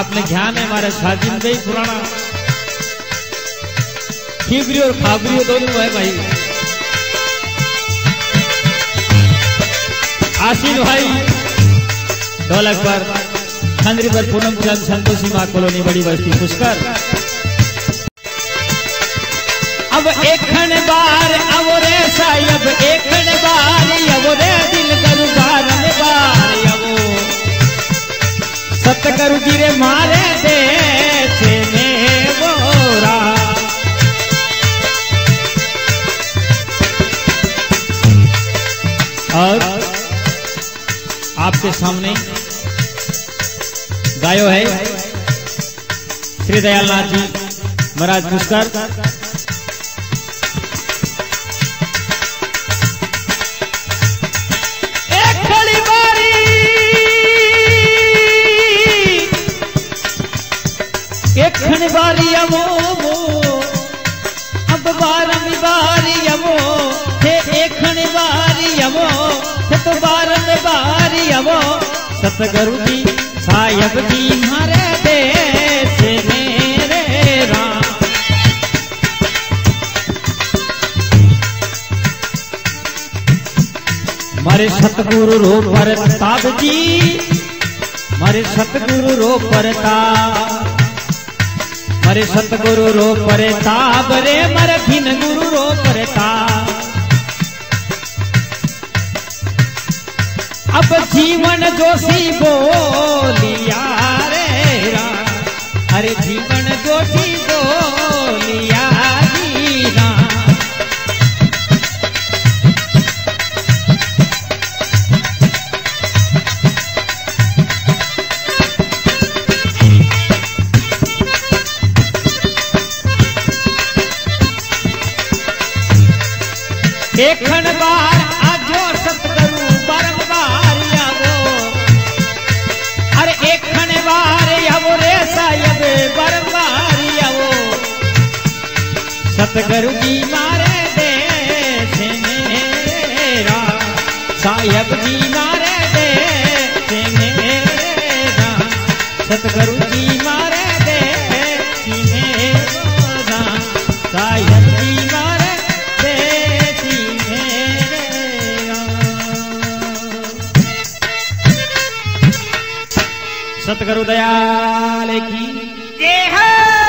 आपने ध्यान है, हमारे साजिन भाई पुराना। खीबरी और खाबरी दोनों है भाई। आशीन भाई ढोलक पर खंदरी पर पूनम चंद, संतोषी माँ कॉलोनी, बड़ी बस्ती, पुष्कर। अब एक बार अब रे सतकरु जी रे मारे। और आपके सामने गायो है श्री दयालनाथ जी महाराज पुष्कर क्षण बारी अमो वो अब बारम बारी अमो। हे बारी अमो। सत तो बारम बारी अमो। सतगुरु जी, साहिब जी, मारे मारे सतगुरु रो परताप जी, मारे सतगुरु रो परताप। अरे सतगुरु रो परे ताब रे, मर भिन गुरु रो परे ताब अब जीवन जोशी बोली देखण बार आजो सतगुरु बारंबार आवो अरे एकण बार आवो रे साहेब बारंबार आवो सतगुरु जी मारे देश मेरा साहेब जी मारे देश मेरा। सतगुरु सतगुरु दयाल की। जय